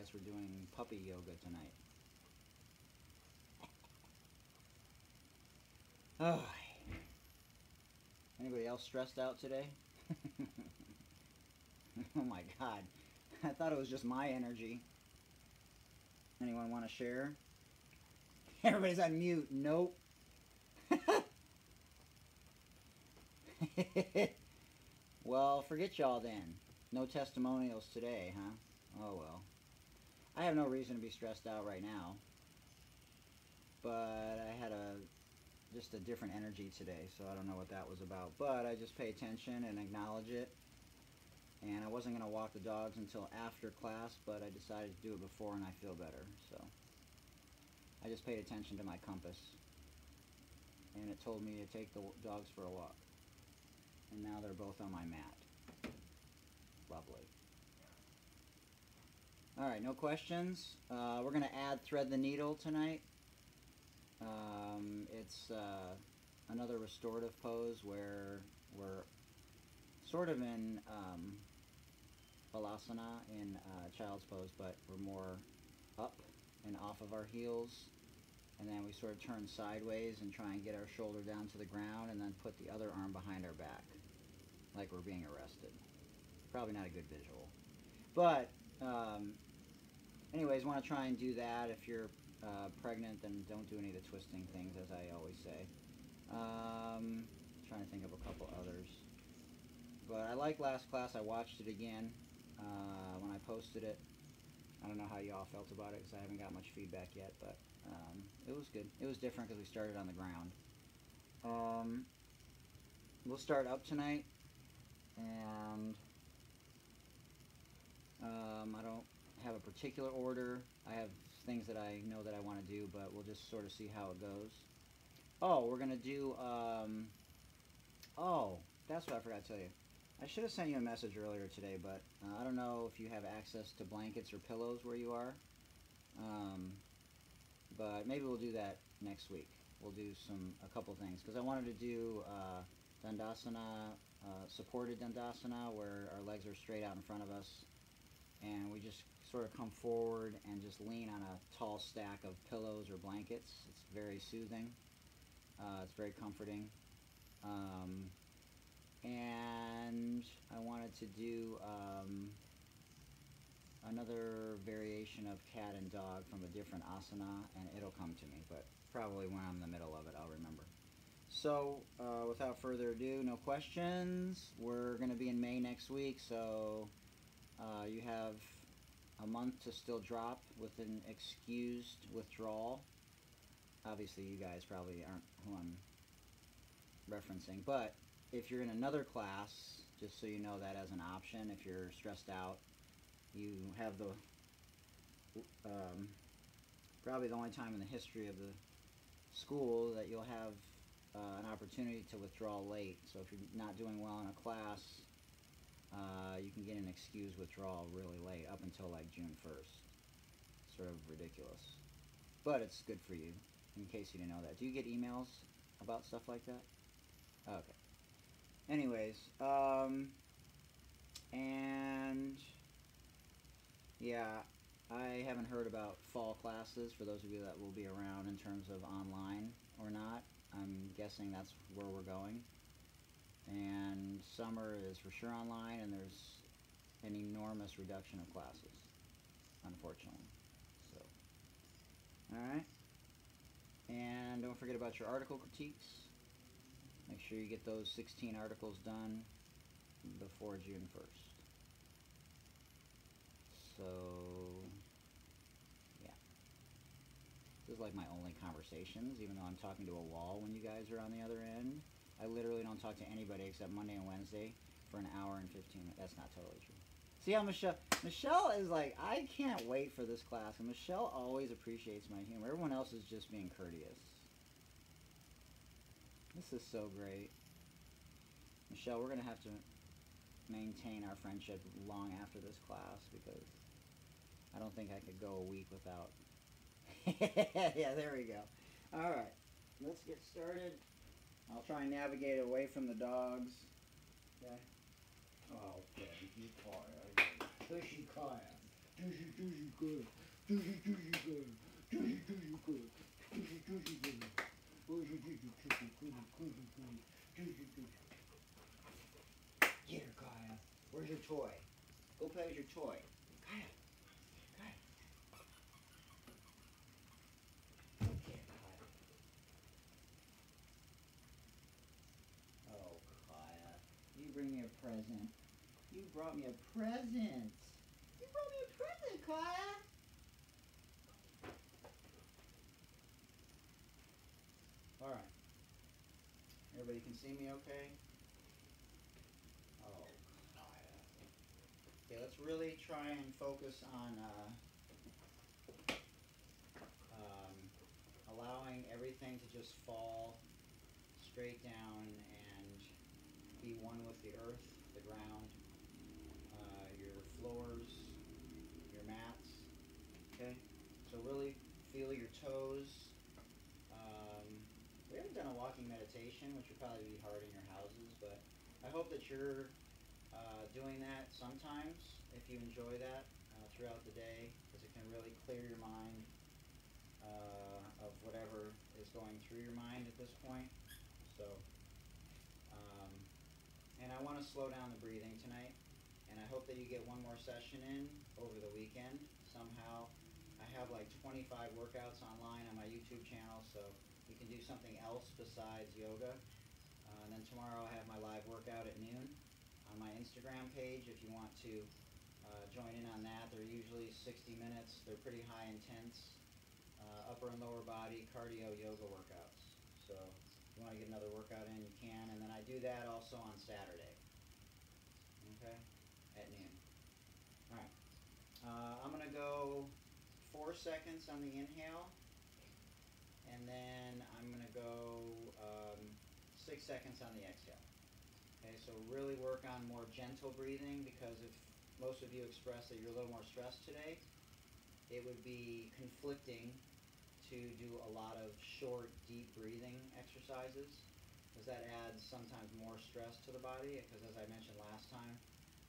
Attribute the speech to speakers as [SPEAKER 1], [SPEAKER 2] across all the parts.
[SPEAKER 1] Guess we're doing puppy yoga tonight. Oh. Anybody else stressed out today? oh my god. I thought it was just my energy. Anyone want to share? Everybody's on mute. Nope. well, forget y'all then. No testimonials today, huh? Oh well. I have no reason to be stressed out right now. But I had a just a different energy today, so I don't know what that was about. But I just pay attention and acknowledge it. And I wasn't going to walk the dogs until after class, but I decided to do it before and I feel better. So I just paid attention to my compass. And it told me to take the dogs for a walk. And now they're both on my mat. Lovely. Alright, no questions. Uh, we're going to add thread the needle tonight. Um, it's uh, another restorative pose where we're sort of in um, balasana in uh, child's pose, but we're more up and off of our heels. And then we sort of turn sideways and try and get our shoulder down to the ground and then put the other arm behind our back, like we're being arrested. Probably not a good visual. But, um, anyways, want to try and do that. If you're uh, pregnant, then don't do any of the twisting things, as I always say. Um, trying to think of a couple others. But I like last class. I watched it again uh, when I posted it. I don't know how you all felt about it because I haven't got much feedback yet, but um, it was good. It was different because we started on the ground. Um, we'll start up tonight, and um, I don't have a particular order. I have things that I know that I want to do, but we'll just sort of see how it goes. Oh, we're going to do, um, oh, that's what I forgot to tell you. I should have sent you a message earlier today, but uh, I don't know if you have access to blankets or pillows where you are. Um, but maybe we'll do that next week. We'll do some a couple things because I wanted to do uh, Dandasana, uh, supported Dandasana, where our legs are straight out in front of us, and we just sort of come forward and just lean on a tall stack of pillows or blankets. It's very soothing. Uh, it's very comforting. Um, and I wanted to do um, another variation of cat and dog from a different asana, and it'll come to me, but probably when I'm in the middle of it, I'll remember. So, uh, without further ado, no questions. We're going to be in May next week, so uh, you have a month to still drop with an excused withdrawal. Obviously, you guys probably aren't who I'm referencing, but if you're in another class, just so you know that as an option, if you're stressed out, you have the um, probably the only time in the history of the school that you'll have uh, an opportunity to withdraw late. So if you're not doing well in a class, uh, you can get an excuse withdrawal really late, up until like June 1st. Sort of ridiculous. But it's good for you, in case you didn't know that. Do you get emails about stuff like that? Okay. Anyways, um, and yeah, I haven't heard about fall classes for those of you that will be around in terms of online or not. I'm guessing that's where we're going and summer is for sure online and there's an enormous reduction of classes unfortunately so. All right. And don't forget about your article critiques. Make sure you get those 16 articles done before June 1st so yeah. This is like my only conversations even though I'm talking to a wall when you guys are on the other end I literally don't talk to anybody except Monday and Wednesday for an hour and 15 minutes. That's not totally true. See how Michelle, Michelle is like, I can't wait for this class. And Michelle always appreciates my humor. Everyone else is just being courteous. This is so great. Michelle, we're going to have to maintain our friendship long after this class because I don't think I could go a week without. yeah, there we go. All right, let's get started. I'll try and navigate away from the dogs. Okay?
[SPEAKER 2] Oh, okay, you quiet.
[SPEAKER 1] Cushy quiet. Juicy, juicy good. Juicy, juicy good. Juicy, juicy good. Juicy, juicy good. Juicy, juicy, juicy, juicy, juicy, juicy, juicy, juicy. Get her, Kaya. Where's your toy? Go play with your toy. Kaya. Kaya. Get her, Kaya. Oh, Kaya. You bring me a present. You brought me a present. You brought me a present, Kaya. All right. Everybody can see me okay? Oh, Kaya. Okay, let's really try and focus on uh, um, allowing everything to just fall straight down be one with the earth, the ground, uh, your floors, your mats. Okay, so really feel your toes. Um, we haven't done a walking meditation, which would probably be hard in your houses, but I hope that you're uh, doing that sometimes if you enjoy that uh, throughout the day, because it can really clear your mind uh, of whatever is going through your mind at this point. So, and I want to slow down the breathing tonight, and I hope that you get one more session in over the weekend somehow. I have like 25 workouts online on my YouTube channel, so you can do something else besides yoga. Uh, and then tomorrow I have my live workout at noon on my Instagram page if you want to uh, join in on that. They're usually 60 minutes. They're pretty high intense, uh, upper and lower body cardio yoga workouts. So you want to get another workout in, you can. And then I do that also on Saturday. Okay? At noon. Alright. Uh, I'm going to go four seconds on the inhale. And then I'm going to go um, six seconds on the exhale. Okay, so really work on more gentle breathing because if most of you express that you're a little more stressed today, it would be conflicting to do a lot of short, deep breathing exercises because that adds sometimes more stress to the body because as I mentioned last time,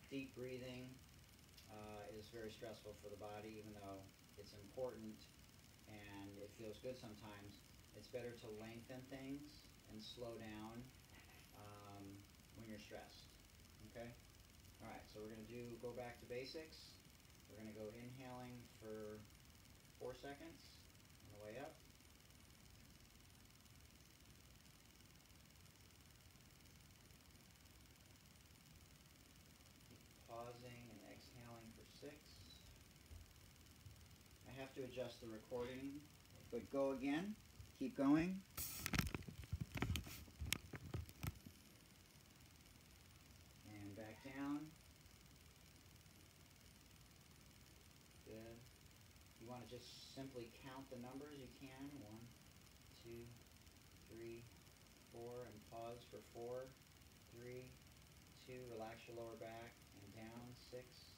[SPEAKER 1] deep breathing uh, is very stressful for the body even though it's important and it feels good sometimes. It's better to lengthen things and slow down um, when you're stressed. Okay? Alright, so we're going to do go back to basics. We're going to go inhaling for four seconds on way up. Pausing and exhaling for six. I have to adjust the recording, but go again. Keep going. And back down. Good. You want to just simply count the numbers, you can. One, two, three, four, and pause for four, three, two, relax your lower back, and down, six,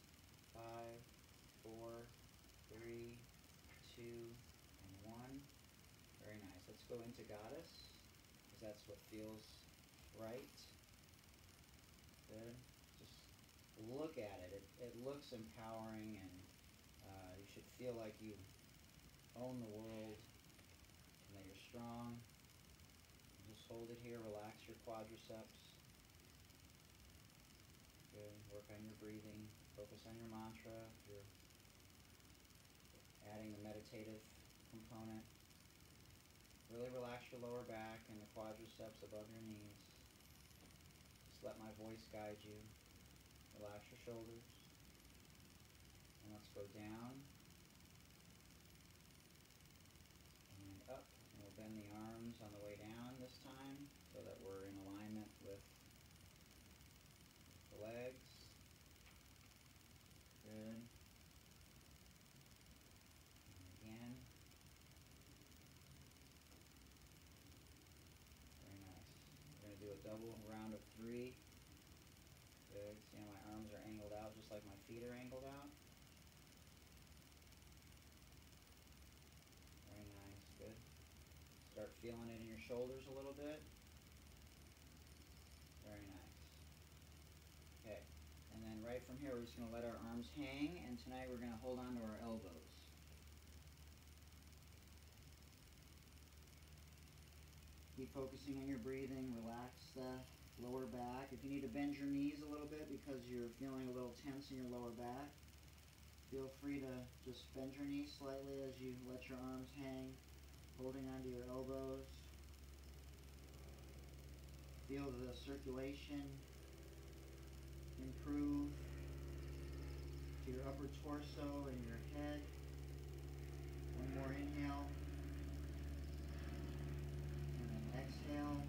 [SPEAKER 1] five, four, three, two, and one. Very nice. Let's go into Goddess, because that's what feels right. Good. Just look at it. It, it looks empowering, and uh, you should feel like you own the world, and that you're strong. Just hold it here. Relax your quadriceps. Good. Work on your breathing. Focus on your mantra. You're adding the meditative component. Really relax your lower back and the quadriceps above your knees. Just let my voice guide you. Relax your shoulders. And let's go down and up. And we'll bend arms on the way down this time so that we're in alignment with the legs. Good. And again. Very nice. We're going to do a double round of three. Good. See how my arms are angled out just like my feet are angled out? Very nice. Good. Start feeling it in your shoulders a little bit. Very nice. Okay. And then right from here, we're just going to let our arms hang, and tonight we're going to hold on to our elbows. Keep focusing on your breathing, relax the lower back. If you need to bend your knees a little bit because you're feeling a little tense in your lower back, feel free to just bend your knees slightly as you let your arms hang, holding onto your elbows. Feel the circulation improve to your upper torso and your head. One more inhale. And then exhale.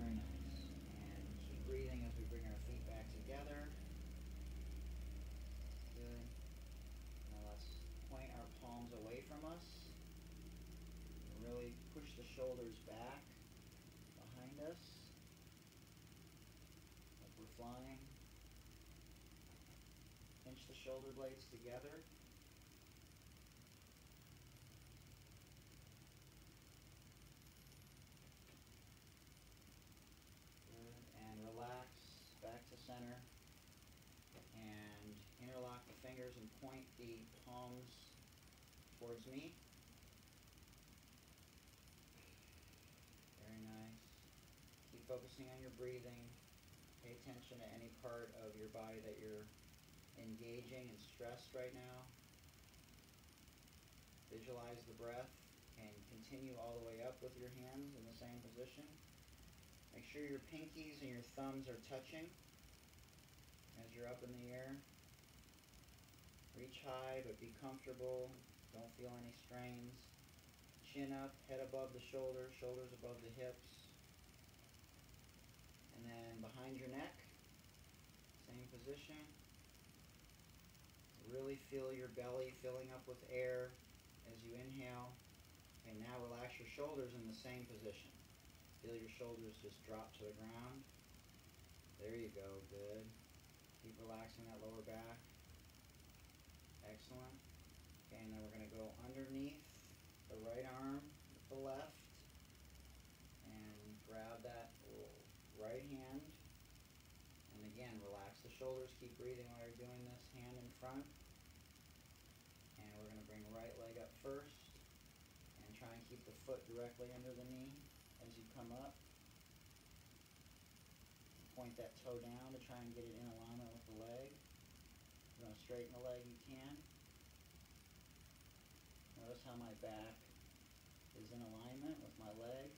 [SPEAKER 1] Very nice. And keep breathing as we bring our feet back together. Good. Now let's point our palms away from us. Really push the shoulders back behind us flying. Pinch the shoulder blades together. And relax back to center. And interlock the fingers and point the palms towards me. Very nice. Keep focusing on your breathing. Pay attention to any part of your body that you're engaging and stressed right now. Visualize the breath and continue all the way up with your hands in the same position. Make sure your pinkies and your thumbs are touching as you're up in the air. Reach high, but be comfortable. Don't feel any strains. Chin up, head above the shoulders, shoulders above the hips. And behind your neck, same position. Really feel your belly filling up with air as you inhale. And now relax your shoulders in the same position. Feel your shoulders just drop to the ground. There you go, good. Keep relaxing that lower back. Excellent. Okay, and then we're going to go underneath the right arm the left and grab that right hand. And again, relax the shoulders. Keep breathing while you're doing this. Hand in front. And we're going to bring right leg up first. And try and keep the foot directly under the knee as you come up. Point that toe down to try and get it in alignment with the leg. If you want to straighten the leg, you can. Notice how my back is in alignment with my leg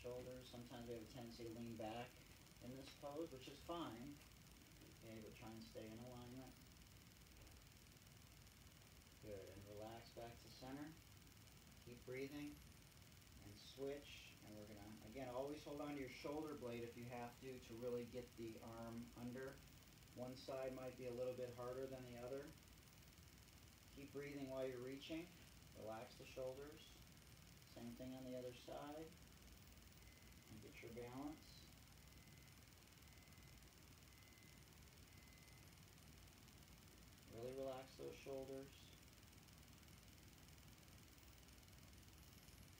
[SPEAKER 1] shoulders. Sometimes we have a tendency to lean back in this pose, which is fine. Okay, but try and stay in alignment. Good, and relax back to center. Keep breathing, and switch. And we're gonna, again, always hold on to your shoulder blade if you have to, to really get the arm under. One side might be a little bit harder than the other. Keep breathing while you're reaching. Relax the shoulders. Same thing on the other side your balance. Really relax those shoulders.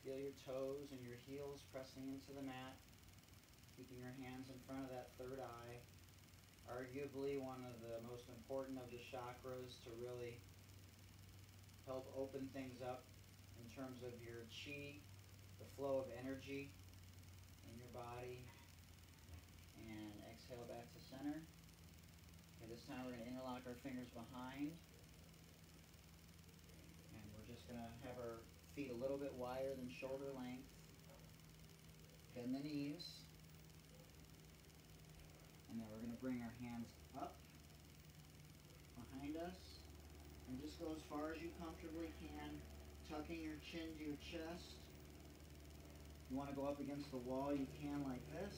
[SPEAKER 1] Feel your toes and your heels pressing into the mat, keeping your hands in front of that third eye. Arguably one of the most important of the chakras to really help open things up in terms of your chi, the flow of energy body. And exhale back to center. Okay, this time we're going to interlock our fingers behind. And we're just going to have our feet a little bit wider than shoulder length. Bend the knees. And then we're going to bring our hands up behind us. And just go as far as you comfortably can, tucking your chin to your chest you want to go up against the wall, you can like this,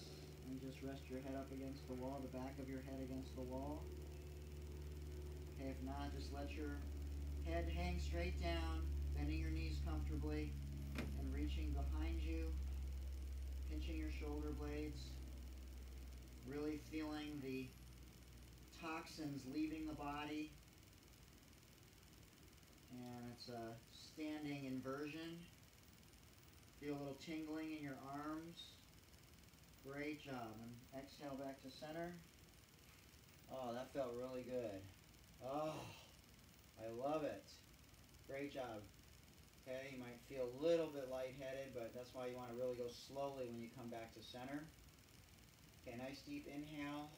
[SPEAKER 1] and just rest your head up against the wall, the back of your head against the wall. Okay, if not, just let your head hang straight down, bending your knees comfortably, and reaching behind you, pinching your shoulder blades, really feeling the toxins leaving the body. And it's a standing inversion. Feel a little tingling in your arms Great job. And exhale back to center. Oh, that felt really good. Oh, I love it. Great job. Okay, you might feel a little bit lightheaded, but that's why you want to really go slowly when you come back to center. Okay, nice deep inhale.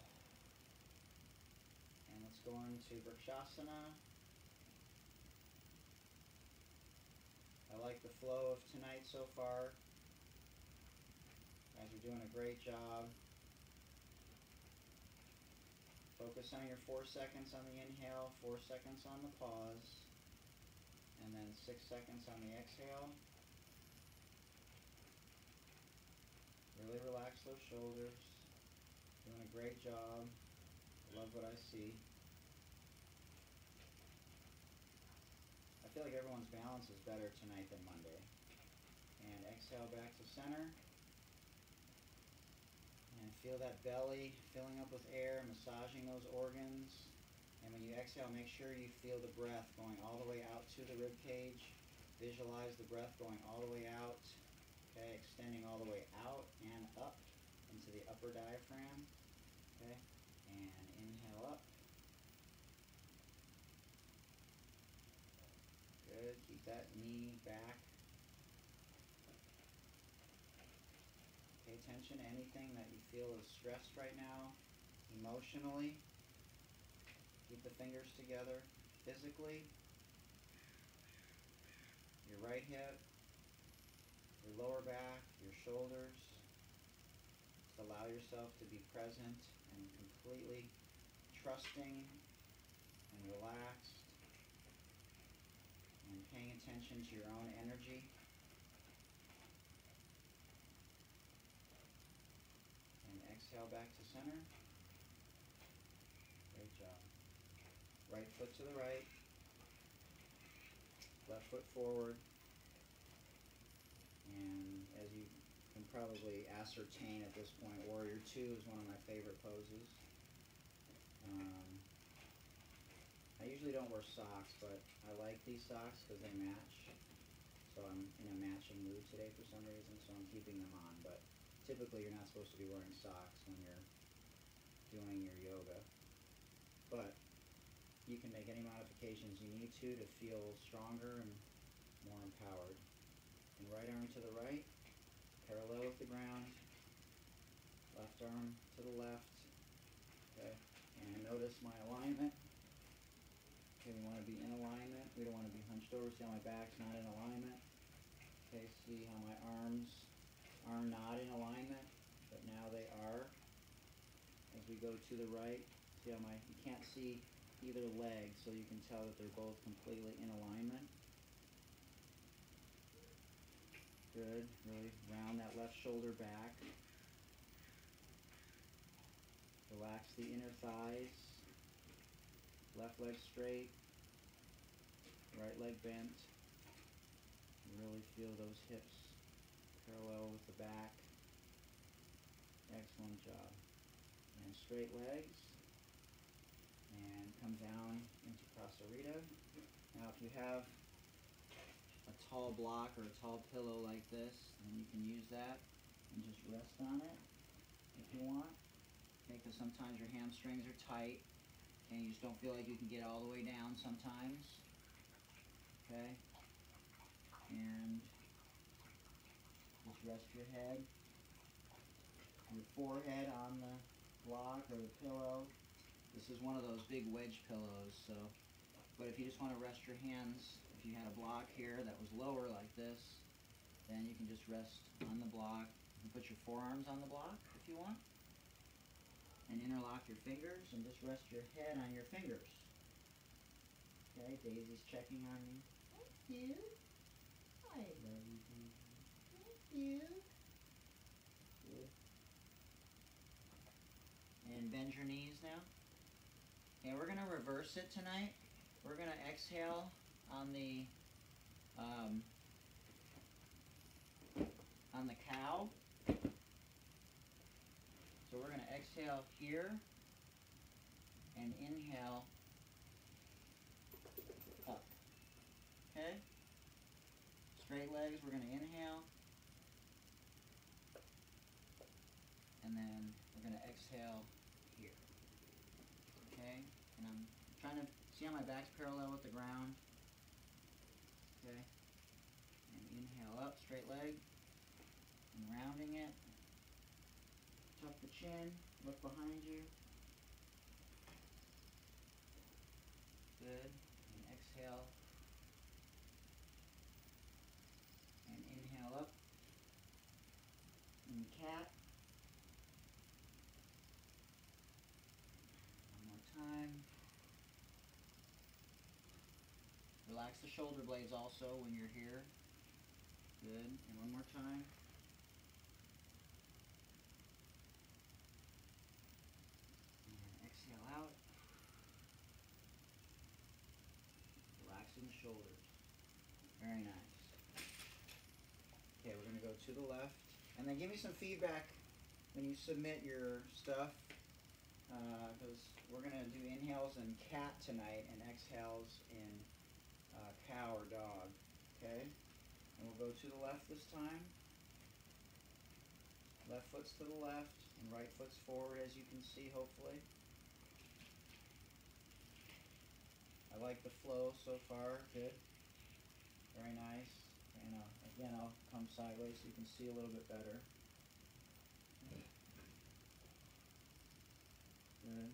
[SPEAKER 1] And let's go into Vrikshasana. I like the flow of tonight so far. guys are doing a great job. Focus on your four seconds on the inhale, four seconds on the pause and then six seconds on the exhale. Really relax those shoulders. Doing a great job. Love what I see. Feel like everyone's balance is better tonight than Monday. And exhale back to center. And feel that belly filling up with air, massaging those organs. And when you exhale, make sure you feel the breath going all the way out to the rib cage. Visualize the breath going all the way out. Okay, extending all the way out and up into the upper diaphragm. Okay, and inhale up. Good. Keep that knee back. Pay attention to anything that you feel is stressed right now, emotionally. Keep the fingers together physically. Your right hip, your lower back, your shoulders. Just allow yourself to be present and completely trusting and relaxed paying attention to your own energy. And exhale back to center. Great job. Right foot to the right. Left foot forward. And as you can probably ascertain at this point, Warrior Two is one of my favorite poses. Um, I usually don't wear socks, but I like these socks because they match. So I'm in a matching mood today for some reason, so I'm keeping them on. But typically you're not supposed to be wearing socks when you're doing your yoga. But you can make any modifications you need to to feel stronger and more empowered. And right arm to the right, parallel with the ground. Left arm to the left. Okay, and notice my alignment. Okay, we want to be in alignment. We don't want to be hunched over. See how my back's not in alignment. Okay, see how my arms are not in alignment, but now they are. As we go to the right, see how my, you can't see either leg, so you can tell that they're both completely in alignment. Good, really round that left shoulder back. Relax the inner thighs. Left leg straight. Right leg bent. Really feel those hips parallel with the back. Excellent job. And straight legs and come down into Prasarita. Now if you have a tall block or a tall pillow like this, then you can use that and just rest on it if you want. Because sometimes your hamstrings are tight and you just don't feel like you can get all the way down sometimes. Okay, and just rest your head, your forehead on the block or the pillow. This is one of those big wedge pillows, so, but if you just want to rest your hands, if you had a block here that was lower like this, then you can just rest on the block. You can put your forearms on the block if you want, and interlock your fingers and just rest your head on your fingers. Okay, Daisy's checking on me. Thank you. I love you, Daisy. Thank you. Good. And bend your knees now. And we're going to reverse it tonight. We're going to exhale on the um, on the cow. So we're going to exhale here and inhale up. Okay? Straight legs, we're going to inhale. And then we're going to exhale here. Okay? And I'm trying to see how my back's parallel with the ground. Okay? And inhale up, straight leg. And rounding it. Tuck the chin, look behind you. Good. And exhale. And inhale up. And cat. One more time. Relax the shoulder blades also when you're here. Good. And one more time. And exhale out. Relaxing the shoulders. Very nice. Okay, we're going to go to the left. And then give me some feedback when you submit your stuff. Because uh, we're going to do inhales in cat tonight and exhales in uh, cow or dog. Okay? And we'll go to the left this time. Left foot's to the left and right foot's forward as you can see hopefully. I like the flow so far, good. Very nice. And uh, again, I'll come sideways so you can see a little bit better. Good.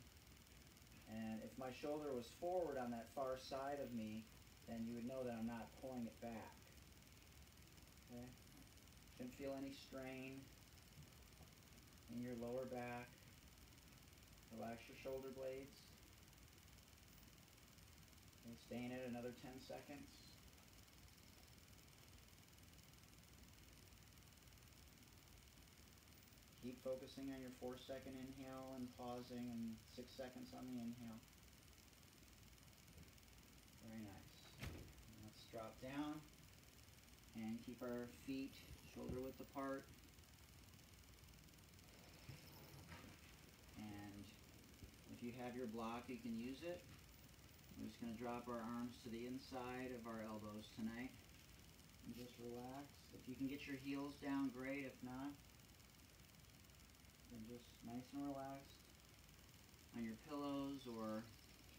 [SPEAKER 1] And if my shoulder was forward on that far side of me, then you would know that I'm not pulling it back. Okay? Shouldn't feel any strain in your lower back. Relax your shoulder blades. And stay in it another 10 seconds. Keep focusing on your four second inhale and pausing and six seconds on the inhale. Very nice. Let's drop down and keep our feet shoulder width apart. And if you have your block, you can use it. We're just going to drop our arms to the inside of our elbows tonight. And just relax. If you can get your heels down, great. If not, then just nice and relaxed on your pillows or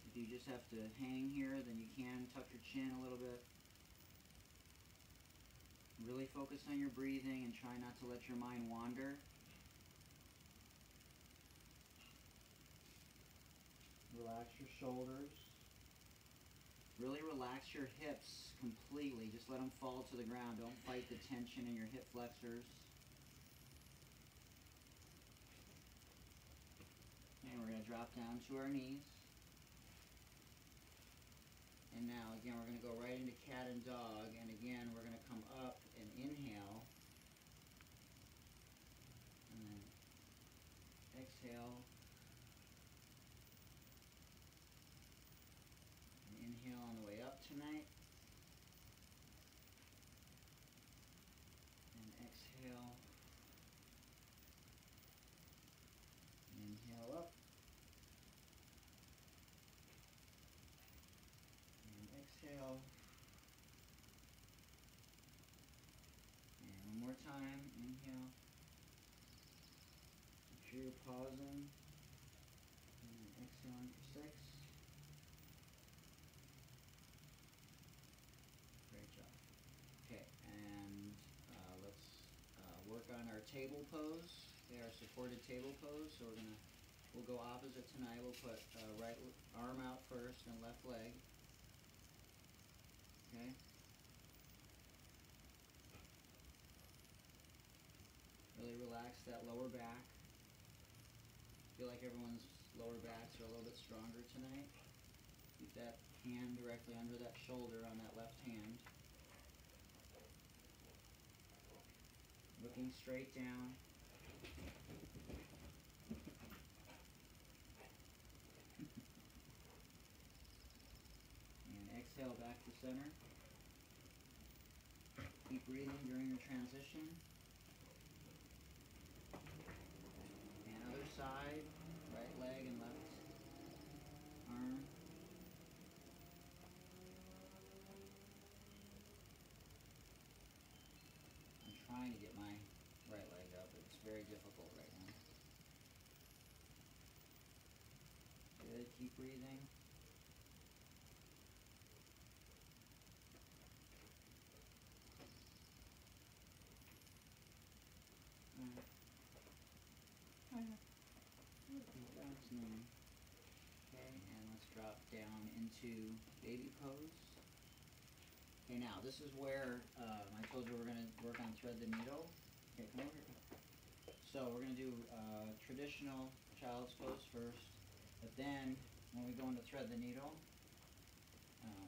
[SPEAKER 1] if you just have to hang here, then you can tuck your chin a little bit. Really focus on your breathing and try not to let your mind wander. Relax your shoulders. Really relax your hips completely. Just let them fall to the ground. Don't fight the tension in your hip flexors. And we're going to drop down to our knees. And now, again, we're going to go right into cat and dog. And again, we're going to come up and inhale. And then exhale. And inhale on the way up tonight. And exhale. Inhale up. And exhale. And one more time. Inhale. Make sure you're pausing. And exhaling for six. Great job. Okay, and uh, let's uh, work on our table pose. Okay, our supported table pose. So we're gonna we'll go opposite tonight. We'll put uh, right arm out first and left leg. Okay. Really relax that lower back. Feel like everyone's lower backs are a little bit stronger tonight. Keep that hand directly under that shoulder on that left hand. Looking straight down. and exhale back to center. Keep breathing during your transition. side, right leg and left arm. I'm trying to get my right leg up, but it's very difficult right now. Good, keep breathing. That's. Okay, and let's drop down into baby pose. Okay, now this is where um, I told you we're gonna work on thread the needle. Okay, come over here. So we're gonna do uh, traditional child's pose first, but then when we go into thread the needle, um,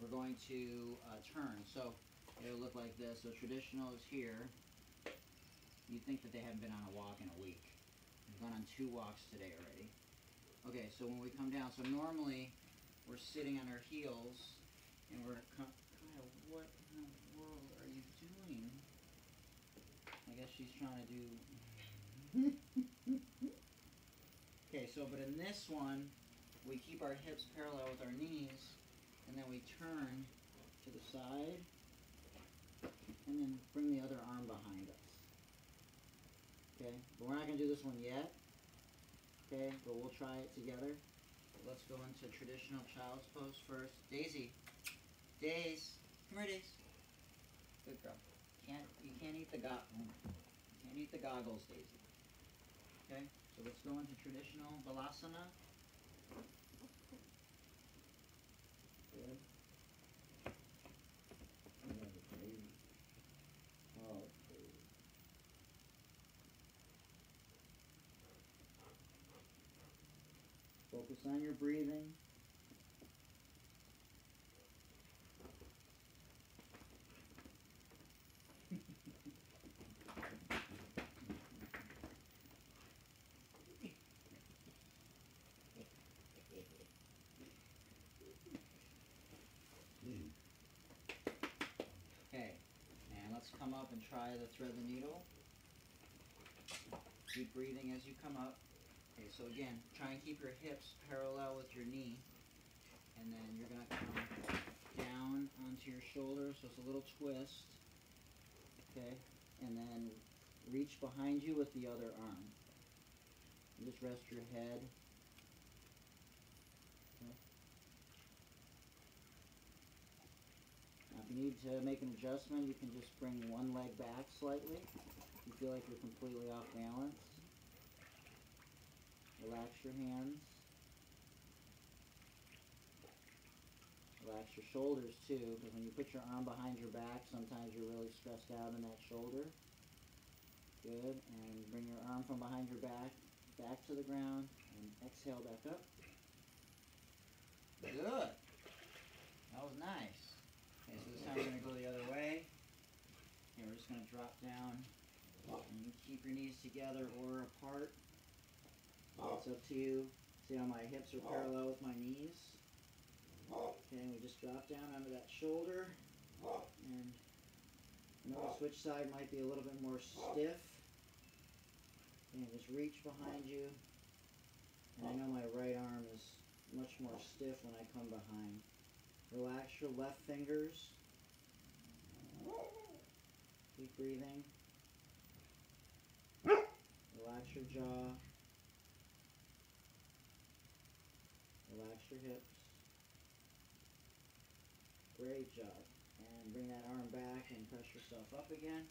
[SPEAKER 1] we're going to uh, turn. So it'll look like this. So traditional is here. You'd think that they haven't been on a walk in a week. We've gone on two walks today already. Okay, so when we come down, so normally we're sitting on our heels and we're kind of, what in the world are you doing? I guess she's trying to do. okay, so but in this one, we keep our hips parallel with our knees, and then we turn to the side, and then bring the other arm behind us. Okay, but we're not going to do this one yet. Okay, but we'll try it together. Let's go into traditional child's pose first. Daisy, Daisy, come here, Daisy. Good girl. Can't you can't eat the go- can't eat the goggles, Daisy. Okay, so let's go into traditional balasana. On your breathing. Okay, and let's come up and try the thread the needle. Keep breathing as you come up. Okay, so again, try and keep your hips parallel with your knee. And then you're going to come down onto your shoulder, so it's a little twist. Okay, and then reach behind you with the other arm. And just rest your head. Now, if you need to make an adjustment, you can just bring one leg back slightly. You feel like you're completely off balance. Relax your hands. Relax your shoulders too, because when you put your arm behind your back, sometimes you're really stressed out in that shoulder. Good, and bring your arm from behind your back, back to the ground, and exhale back up. Good. That was nice. Okay, so this time we're going to go the other way. And we're just going to drop down. And keep your knees together or apart. It's up to you. See how my hips are parallel with my knees? Okay, we just drop down onto that shoulder. And notice which side might be a little bit more stiff. And just reach behind you. And I know my right arm is much more stiff when I come behind. Relax your left fingers. Keep breathing. Relax your jaw. Relax your hips. Great job. And bring that arm back and press yourself up again.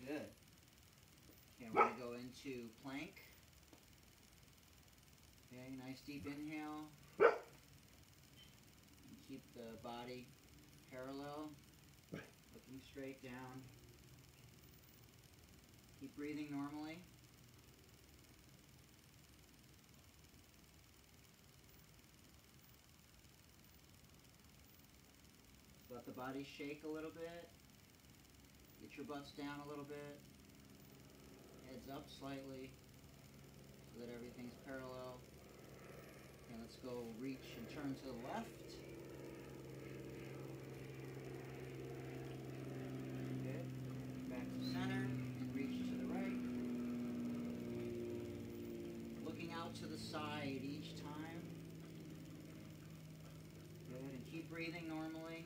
[SPEAKER 1] Good. Okay, we're going to go into plank. Okay, nice deep inhale. And keep the body parallel, looking straight down. Keep breathing normally. Let the body shake a little bit. Get your butts down a little bit. Heads up slightly so that everything's parallel. And let's go reach and turn to the left. Good. Back to center and reach to the right. Looking out to the side each time. Good. And keep breathing normally.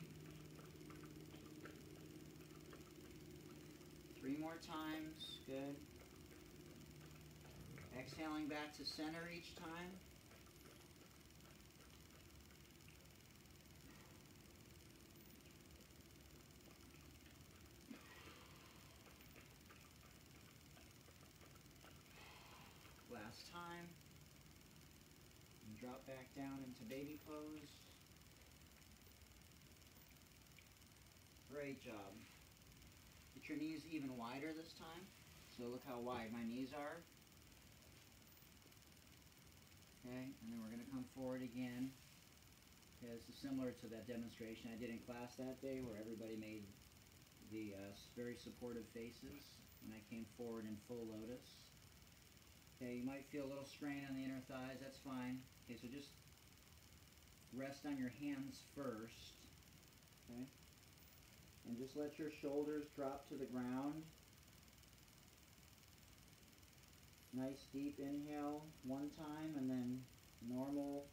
[SPEAKER 1] Three more times. Good. Exhaling back to center each time. Last time. And drop back down into baby pose. Great job. Get your knees even wider this time. So look how wide my knees are. Okay, and then we're going to come forward again. Okay, this is similar to that demonstration I did in class that day where everybody made the uh, very supportive faces when I came forward in full lotus. Okay, you might feel a little strain on the inner thighs, that's fine. Okay, so just rest on your hands first. Okay? And just let your shoulders drop to the ground. Nice deep inhale one time and then normal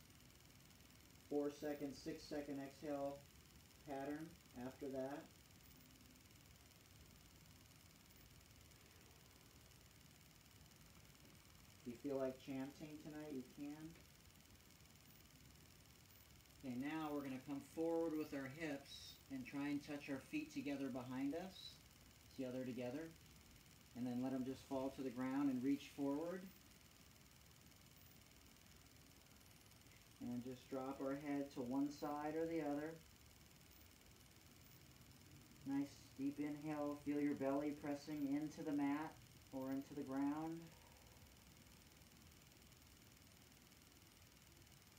[SPEAKER 1] four second, six second exhale pattern after that. If you feel like chanting tonight, you can. Okay, now we're going to come forward with our hips and try and touch our feet together behind us. See how they're together? And then let them just fall to the ground and reach forward. And just drop our head to one side or the other. Nice deep inhale. Feel your belly pressing into the mat or into the ground.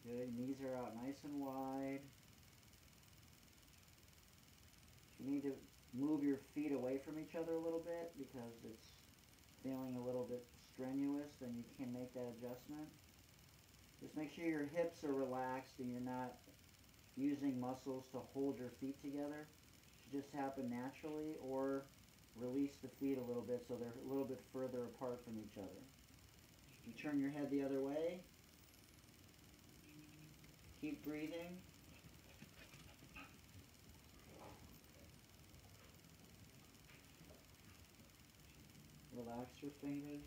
[SPEAKER 1] Good. Knees are out nice and wide. You need to move your feet away from each other a little bit because it's feeling a little bit strenuous, then you can make that adjustment. Just make sure your hips are relaxed and you're not using muscles to hold your feet together. It should just happen naturally or release the feet a little bit so they're a little bit further apart from each other. You turn your head the other way. Keep breathing. Relax your fingers.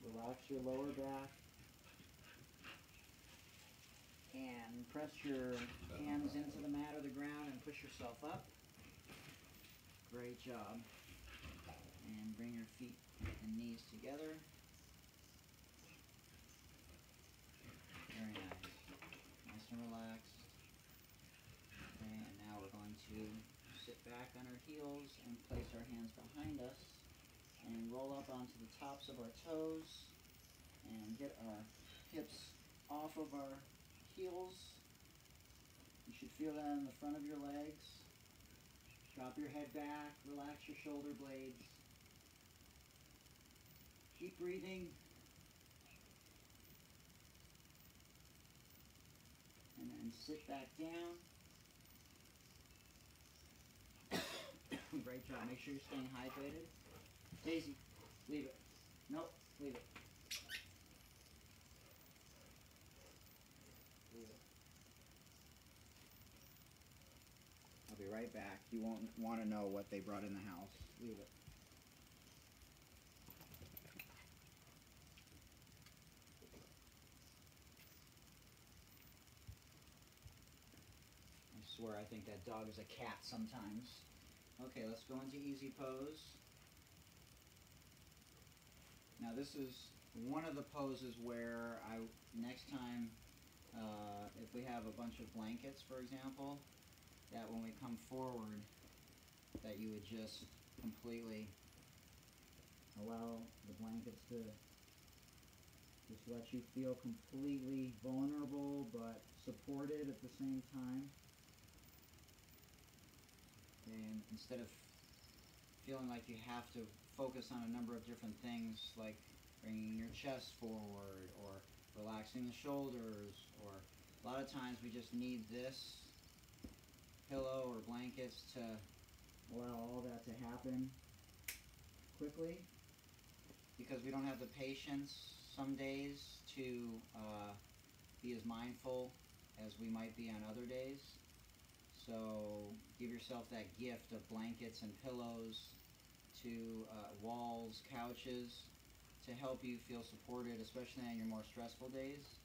[SPEAKER 1] Relax your lower back. And press your hands into the mat or the ground and push yourself up. Great job. And bring your feet and knees together. Very nice. Nice and relaxed. Okay, and now we're going to back on our heels and place our hands behind us and roll up onto the tops of our toes and get our hips off of our heels. You should feel that in the front of your legs. Drop your head back, relax your shoulder blades. Keep breathing. And then sit back down. Great job. Make sure you're staying hydrated. Daisy, leave it. Nope, leave it. Leave it. I'll be right back. You won't want to know what they brought in the house. Leave it. I swear I think that dog is a cat sometimes. Okay, let's go into easy pose. Now this is one of the poses where I, next time, uh, if we have a bunch of blankets, for example, that when we come forward, that you would just completely allow the blankets to just let you feel completely vulnerable but supported at the same time. Instead of feeling like you have to focus on a number of different things like bringing your chest forward or relaxing the shoulders or a lot of times we just need this pillow or blankets to allow all that to happen quickly because we don't have the patience some days to uh, be as mindful as we might be on other days. So give yourself that gift of blankets and pillows to uh, walls, couches to help you feel supported, especially on your more stressful days.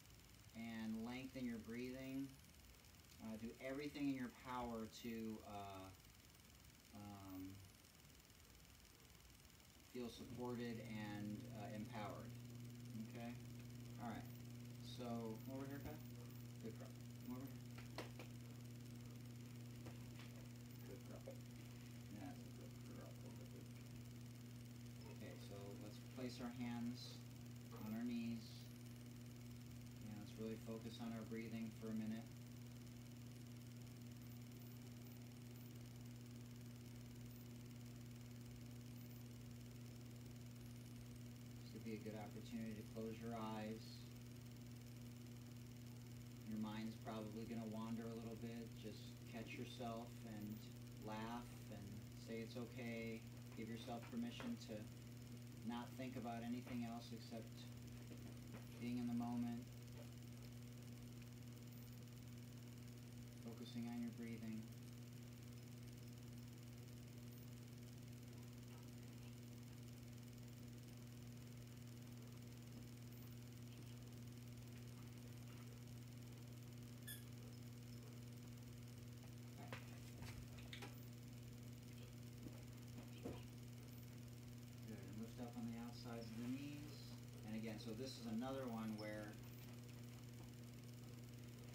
[SPEAKER 1] And lengthen your breathing. Uh, do everything in your power to uh, um, feel supported and uh, empowered. Okay? Alright. So, over here, Pat. Good girl. Come over here. Good girl. That's a good girl. Okay, so let's place our hands on our knees. And let's really focus on our breathing for a minute. This would be a good opportunity to close your eyes. Your mind's probably going to wander a little bit. Just catch yourself and laugh and say it's okay. Give yourself permission to not think about anything else except being in the moment. Focusing on your breathing. Up outsides of the knees. And again, so this is another one where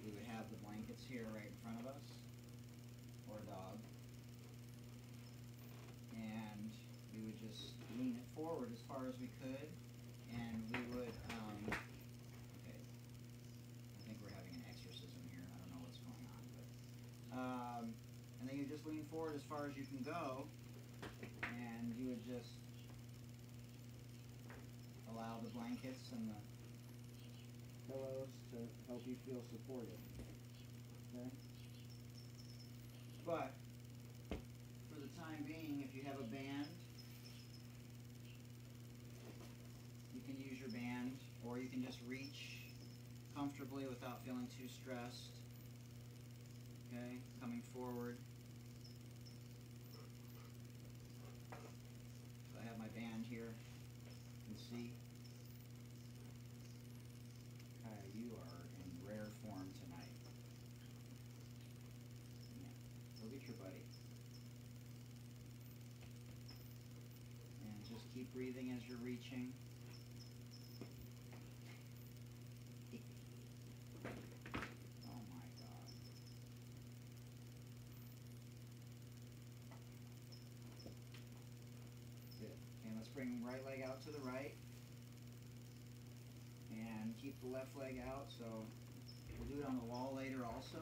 [SPEAKER 1] we would have the blankets here right in front of us, or a dog. And we would just lean it forward as far as we could, and we would, um, okay, I think we're having an exorcism here. I don't know what's going on, but, um, and then you just lean forward as far as you can go, and you would just allow the blankets and the pillows to help you feel supported. Okay? But for the time being, if you have a band, you can use your band, or you can just reach comfortably without feeling too stressed. Okay? Coming forward. So I have my band here. You can see. Kaya, you are in rare form tonight. Yeah. Go get your buddy. And just keep breathing as you're reaching. Oh. And let's bring right leg out to the right. And keep the left leg out, so we'll do it on the wall later also.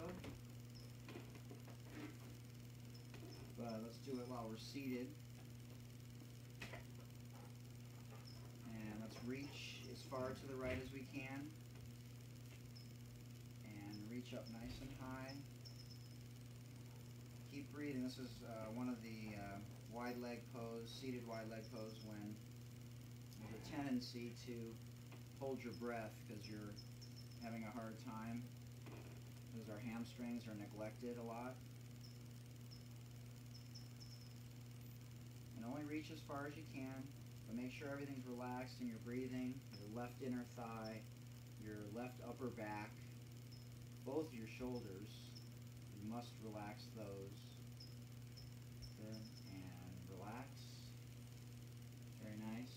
[SPEAKER 1] But let's do it while we're seated. And let's reach as far to the right as we can. And reach up nice and high. Keep breathing. This is uh, one of the uh, wide leg pose, seated wide leg pose when there's a tendency to hold your breath because you're having a hard time because our hamstrings are neglected a lot. And only reach as far as you can, but make sure everything's relaxed and you're breathing. Your left inner thigh, your left upper back, both your shoulders. You must relax those. Good. And relax. Very nice.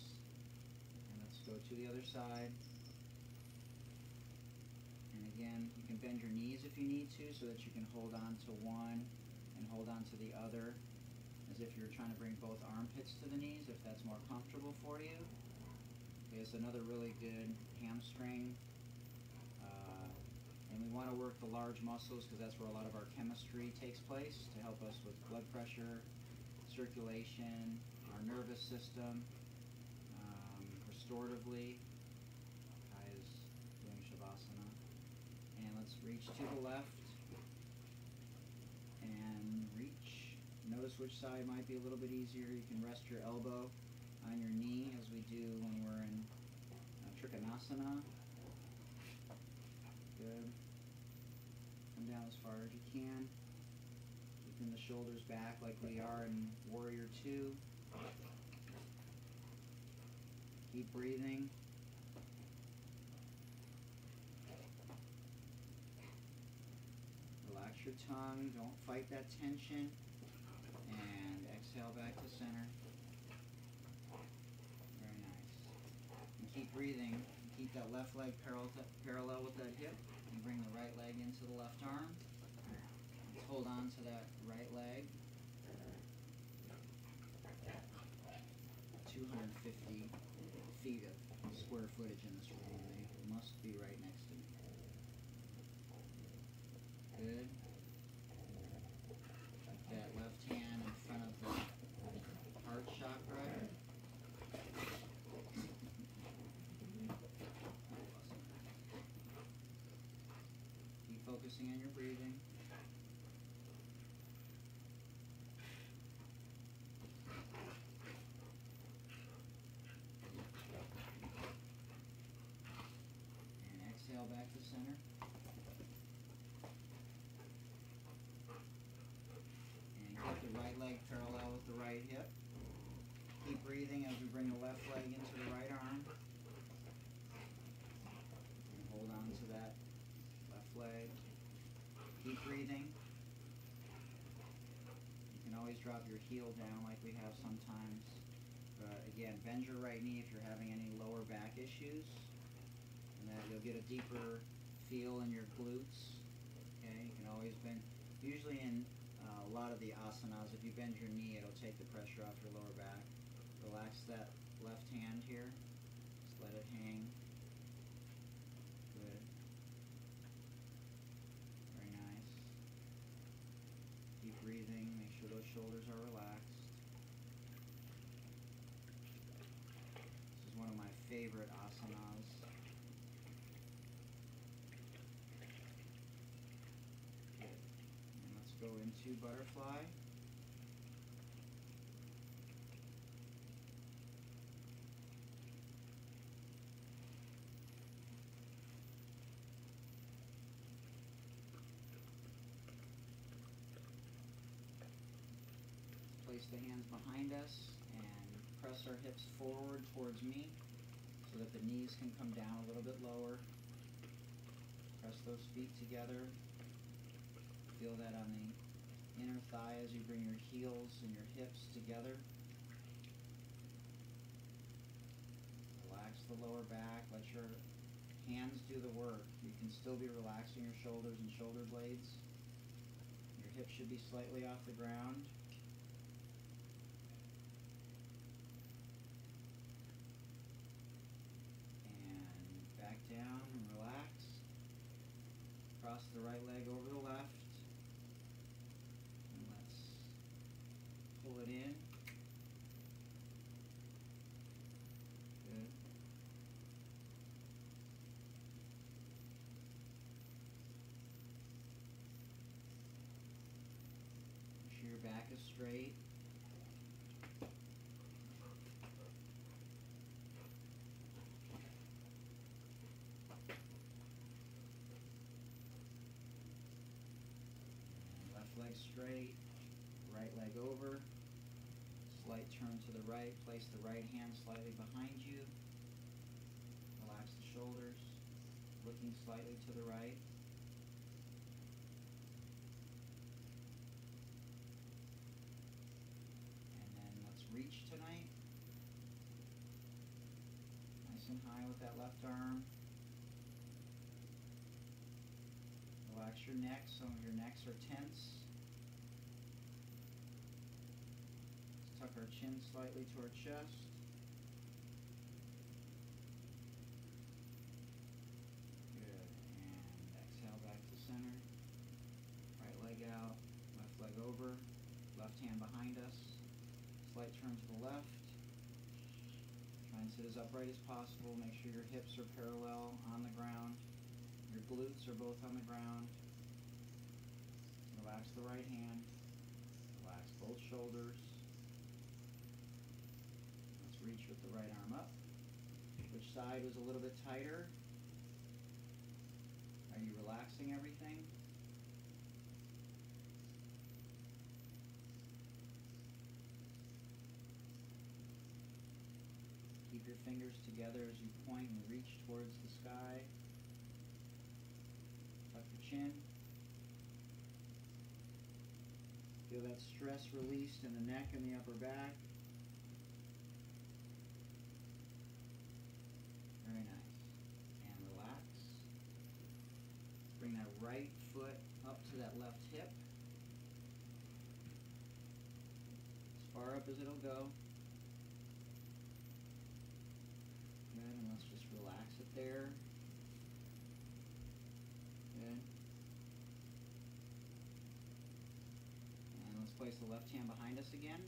[SPEAKER 1] And let's go to the other side. And again, you can bend your knees if you need to so that you can hold on to one and hold on to the other if you're trying to bring both armpits to the knees if that's more comfortable for you. It's another really good hamstring. Uh, and we want to work the large muscles because that's where a lot of our chemistry takes place to help us with blood pressure, circulation, our nervous system, um, restoratively. Kai is doing Shavasana. And let's reach to the left and reach. Notice which side might be a little bit easier. You can rest your elbow on your knee as we do when we're in uh, Trikonasana. Good. Come down as far as you can. Lengthen the shoulders back like we are in Warrior Two. Keep breathing. Relax your tongue. Don't fight that tension. Exhale back to center. Very nice. And keep breathing. Keep that left leg parallel, parallel with that hip. And bring the right leg into the left arm. Let's hold on to that right leg. 250 feet of square footage in this room. They must be right next to me. Good. Keep that left hand in front of the heart chakra. Keep focusing on your breathing. And exhale back to center. And keep the right leg parallel with the right hip. Keep breathing as we bring the left leg into the right arm. And hold on to that left leg. Keep breathing. You can always drop your heel down like we have sometimes. But again, bend your right knee if you're having any lower back issues. And that you'll get a deeper feel in your glutes. Okay, you can always bend. Usually in uh, a lot of the asanas, if you bend your knee, it'll take the pressure off your lower back. Relax that left hand here. Just let it hang. Good. Very nice. Keep breathing. Make sure those shoulders are relaxed. This is one of my favorite asanas. And let's go into butterfly. Place the hands behind us and press our hips forward towards me so that the knees can come down a little bit lower. Press those feet together. Feel that on the inner thigh as you bring your heels and your hips together. Relax the lower back. Let your hands do the work. You can still be relaxing your shoulders and shoulder blades. Your hips should be slightly off the ground. And back down and relax. Cross the right leg over the left. And let's pull it in. Good. Make sure your back is straight. Leg straight, right leg over. Slight turn to the right, place the right hand slightly behind you. Relax the shoulders, looking slightly to the right. And then let's reach tonight. Nice and high with that left arm. Relax your neck. Some of your necks are tense. Our chin slightly to our chest. Good. And exhale back to center. Right leg out, left leg over, left hand behind us. Slight turn to the left. Try and sit as upright as possible. Make sure your hips are parallel on the ground. Your glutes are both on the ground. Relax the right hand. Relax both shoulders. the right arm up. Which side was a little bit tighter? Are you relaxing everything? Keep your fingers together as you point and reach towards the sky. Tuck your chin. Feel that stress released in the neck and the upper back. Bring that right foot up to that left hip. As far up as it'll go. Good, and let's just relax it there. Good. And let's place the left hand behind us again.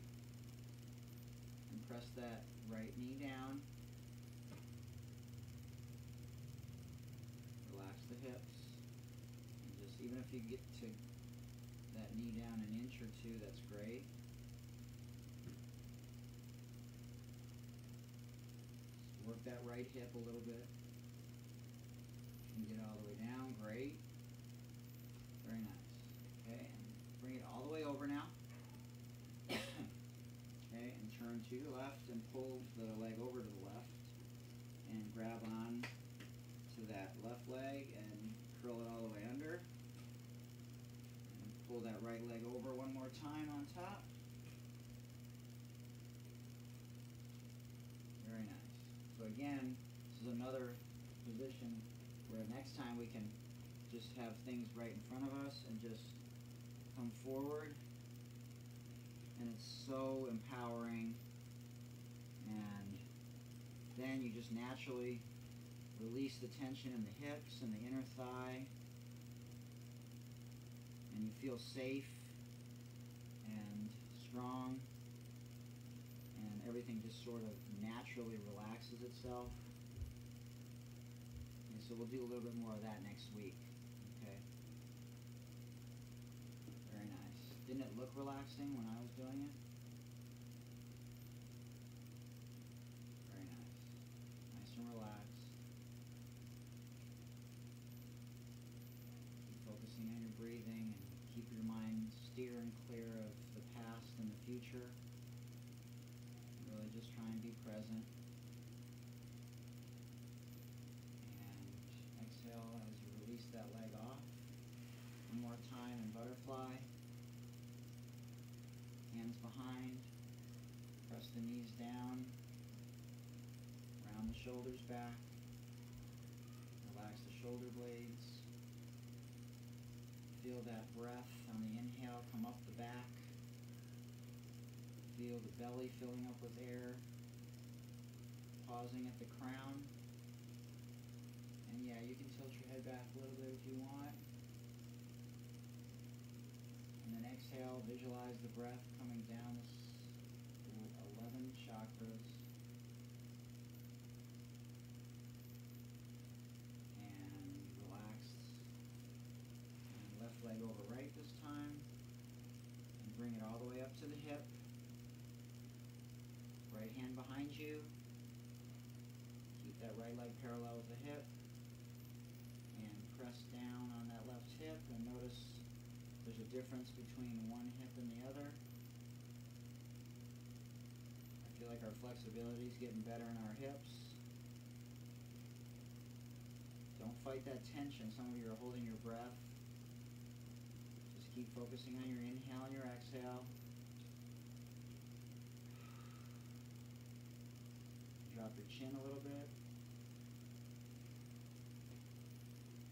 [SPEAKER 1] And press that right knee down. Relax the hips. Even if you get to that knee down an inch or two, that's great. Work that right hip a little bit. And get all the way down, great. Very nice. Okay, and bring it all the way over now. okay, and turn to the left and pull the leg over to the left. And grab on to that left leg and curl it all the way under. Pull that right leg over one more time on top. Very nice. So again, this is another position where next time we can just have things right in front of us and just come forward. And it's so empowering. And then you just naturally release the tension in the hips and the inner thigh. You feel safe and strong. And everything just sort of naturally relaxes itself. And so we'll do a little bit more of that next week. Okay. Very nice. Didn't it look relaxing when I was doing it? Very nice. Nice and relaxed. Keep focusing on your breathing mind steer and clear of the past and the future. Really just try and be present. And exhale as you release that leg off. One more time in butterfly. Hands behind. Press the knees down. Round the shoulders back. Relax the shoulder blades. Feel that breath on the inhale come up the back. Feel the belly filling up with air. Pausing at the crown. And yeah, you can tilt your head back a little bit if you want. And then exhale, visualize the breath coming down the 11 chakras. And relax. And left leg over right this time. And bring it all the way up to the hip. Right hand behind you. Keep that right leg parallel with the hip. And press down on that left hip and notice there's a difference between one hip and the other. I feel like our flexibility is getting better in our hips. Don't fight that tension. Some of you are holding your breath. Keep focusing on your inhale and your exhale. Drop your chin a little bit.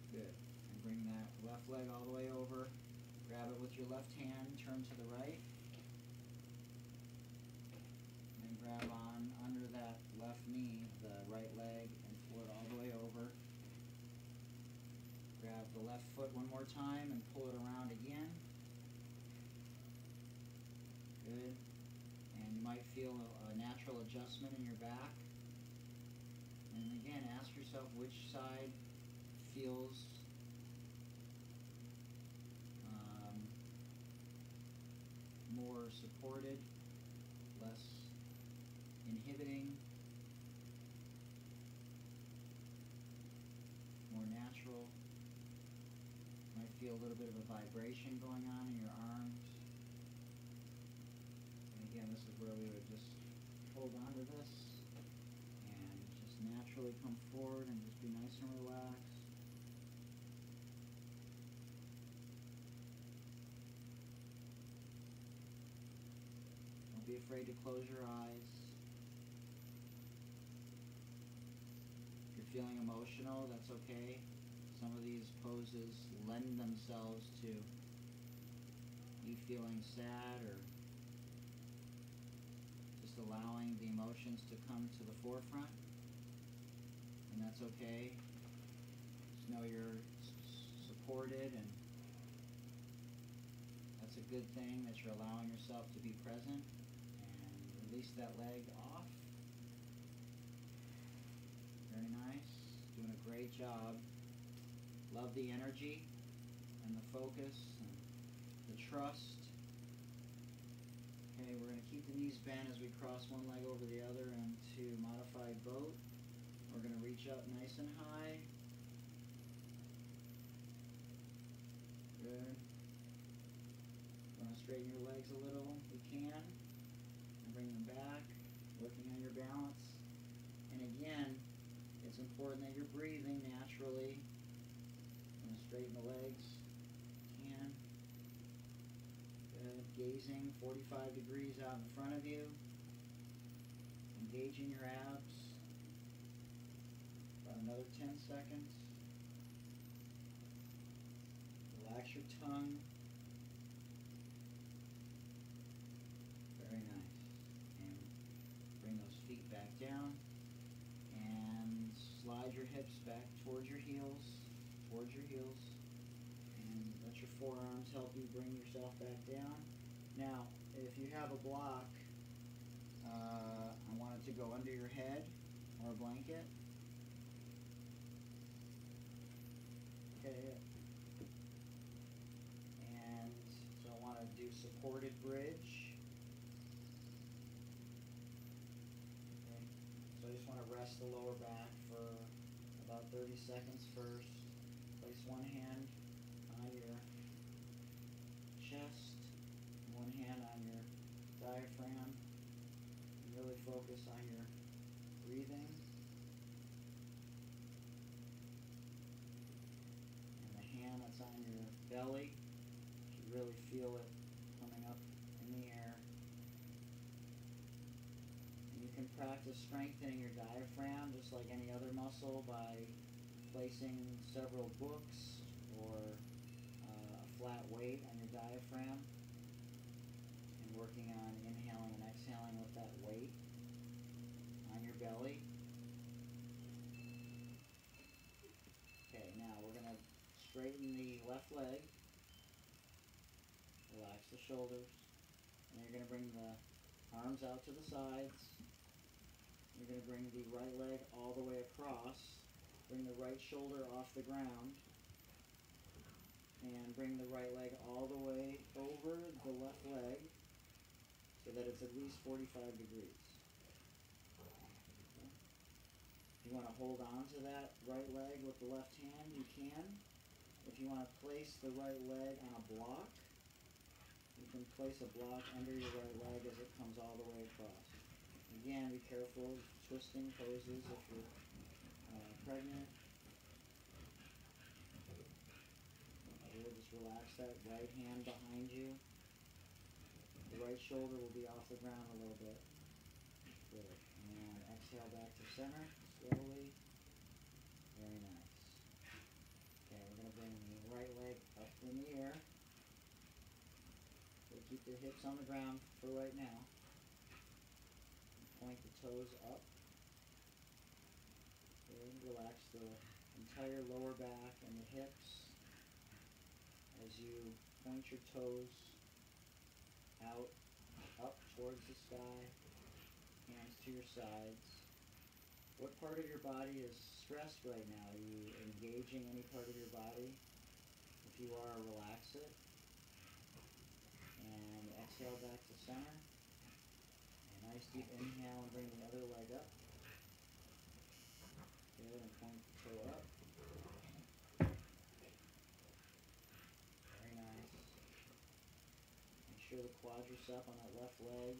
[SPEAKER 1] Good. And bring that left leg all the way over. Grab it with your left hand, turn to the right. And grab on under that left knee, the right leg, and pull it all the way over. The left foot one more time and pull it around again. Good. And you might feel a, a natural adjustment in your back. And again, ask yourself which side feels um, more supported, less inhibiting, more natural. Might feel a little bit of a vibration going on in your arms. And again, this is where we would just hold on to this and just naturally come forward and just be nice and relaxed. Don't be afraid to close your eyes. If you're feeling emotional, that's okay. Poses lend themselves to you feeling sad or just allowing the emotions to come to the forefront. And that's okay. Just know you're supported and that's a good thing that you're allowing yourself to be present and release that leg off. Very nice. Doing a great job. Love the energy and the focus and the trust. Okay, we're going to keep the knees bent as we cross one leg over the other into modified boat. We're going to reach up nice and high. Good. Want to straighten your legs a little if you can. And bring them back, working on your balance. And again, it's important that you're breathing naturally. Straighten the legs. Can. Good. Gazing 45 degrees out in front of you. Engaging your abs. About another 10 seconds. Relax your tongue. Very nice. And bring those feet back down. And slide your hips back towards your heels. Towards your heels. And let your forearms help you bring yourself back down. Now, if you have a block, uh, I want it to go under your head or a blanket. Okay. And so I want to do supported bridge. Okay. So I just want to rest the lower back for about 30 seconds first. One hand on your chest, one hand on your diaphragm. And really focus on your breathing. And the hand that's on your belly, you really feel it coming up in the air. And you can practice strengthening your diaphragm just like any other muscle by placing several books or uh, a flat weight on your diaphragm and working on inhaling and exhaling with that weight on your belly. Okay, now we're going to straighten the left leg, relax the shoulders, and you're going to bring the arms out to the sides. You're going to bring the right leg all the way across. Bring the right shoulder off the ground. And bring the right leg all the way over the left leg so that it's at least 45 degrees. Okay. You want to hold on to that right leg with the left hand, you can. If you want to place the right leg on a block, you can place a block under your right leg as it comes all the way across. Again, be careful twisting poses if you're pregnant. Really just relax that right hand behind you. The right shoulder will be off the ground a little bit. Good. And exhale back to center slowly. Very nice. Okay, we're going to bring the right leg up in the air. So keep the hips on the ground for right now. Point the toes up. Relax the entire lower back and the hips as you point your toes out, up towards the sky, hands to your sides. What part of your body is stressed right now? Are you engaging any part of your body? If you are, relax it. And exhale back to center. A nice deep inhale and bring the other leg up. And point toe up. Very nice. Make sure the quadricep on that left leg,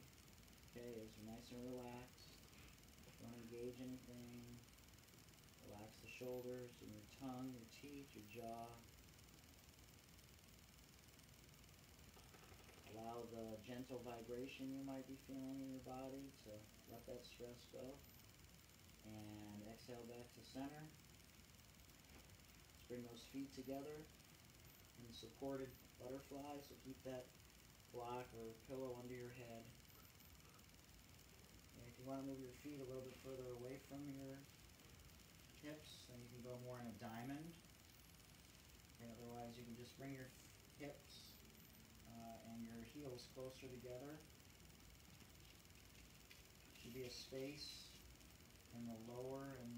[SPEAKER 1] okay, is nice and relaxed. Don't engage anything. Relax the shoulders and your tongue, your teeth, your jaw. Allow the gentle vibration you might be feeling in your body to let that stress go. And exhale back to center. Let's bring those feet together in supported butterfly, so keep that block or pillow under your head. And if you want to move your feet a little bit further away from your hips, then you can go more in a diamond. And otherwise, you can just bring your hips uh, and your heels closer together. Should be a space in the lower and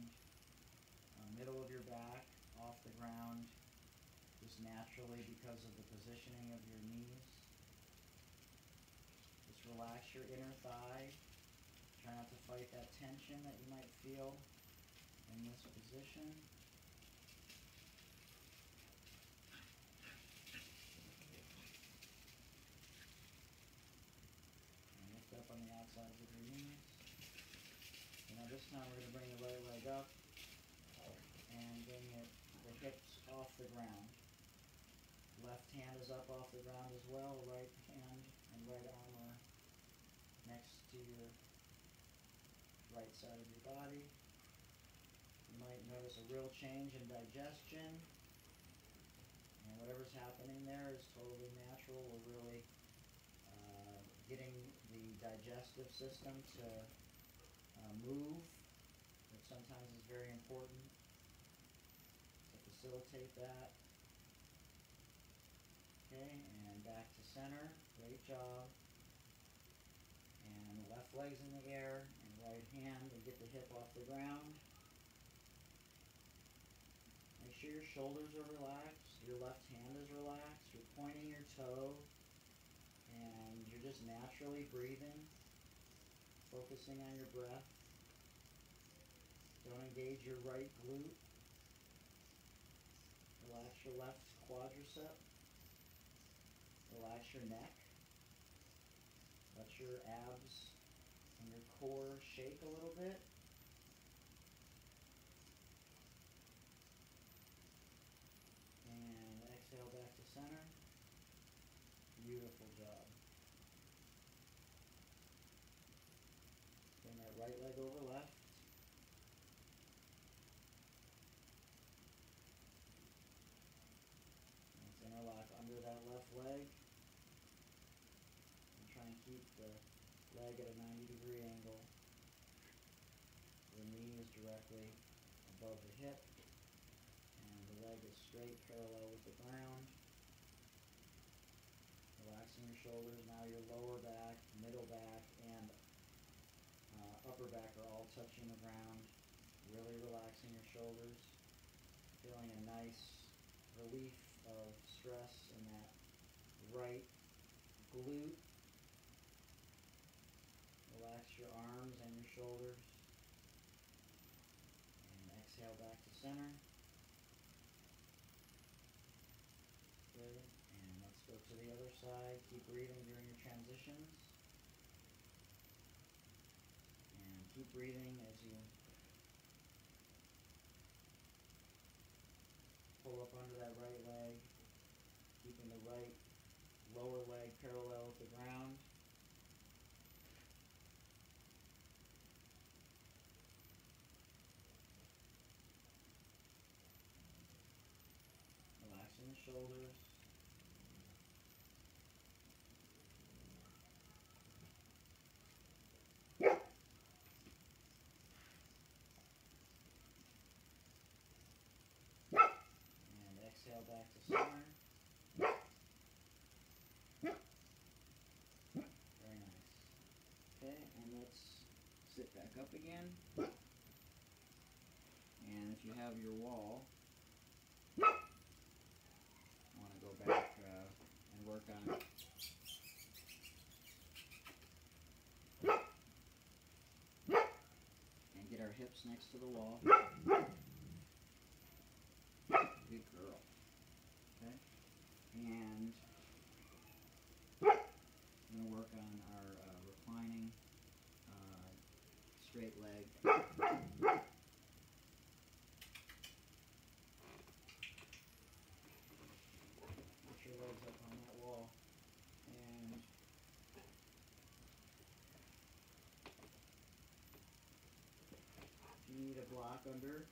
[SPEAKER 1] uh, middle of your back off the ground just naturally because of the positioning of your knees. Just relax your inner thigh. Try not to fight that tension that you might feel in this position. up on the outsides of your knees. And now this time we're going to bring the right leg up and bring it, the hips off the ground. Left hand is up off the ground as well, right hand and right arm are next to your right side of your body. You might notice a real change in digestion. And whatever's happening there is totally natural. We're really uh, getting the digestive system to uh, move, sometimes is very important to facilitate that. Okay, and back to center. Great job. And left leg's in the air, and right hand, and get the hip off the ground. Make sure your shoulders are relaxed, your left hand is relaxed, you're pointing your toe, and you're just naturally breathing, focusing on your breath. Don't engage your right glute. Relax your left quadricep. Relax your neck. Let your abs and your core shake a little bit. And exhale back to center. Beautiful job. Bring that right leg over left. Let's interlock under that left leg. And try and keep the leg at a 90 degree angle. The knee is directly above the hip. And the leg is straight parallel with the ground. Relaxing your shoulders. Now your lower back, middle back, and uh, upper back are all touching the ground. Really relaxing your shoulders. Feeling a nice relief of stress in that right glute. Relax your arms and your shoulders. And exhale back to center. Good. And let's go to the other side. Keep breathing during your transitions. And keep breathing as you pull up under that right leg, keeping the right lower leg parallel with the ground. Back to center. Very nice. Okay, and let's sit back up again. And if you have your wall, want to go back uh, and work on and get our hips next to the wall. Good girl. And I'm going to work on our uh, reclining uh, straight leg. Put your legs up on that wall. And if you need a block under,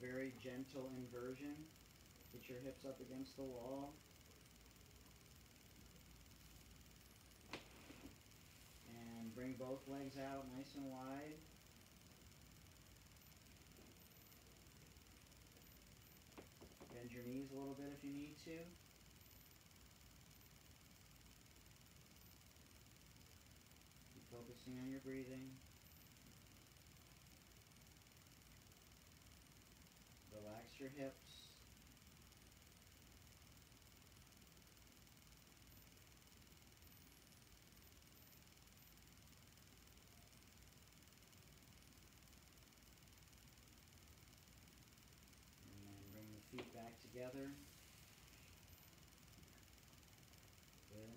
[SPEAKER 1] very gentle inversion. Get your hips up against the wall. And bring both legs out nice and wide. Bend your knees a little bit if you need to. Focusing on your breathing. Relax your hips. And then bring the feet back together. Good.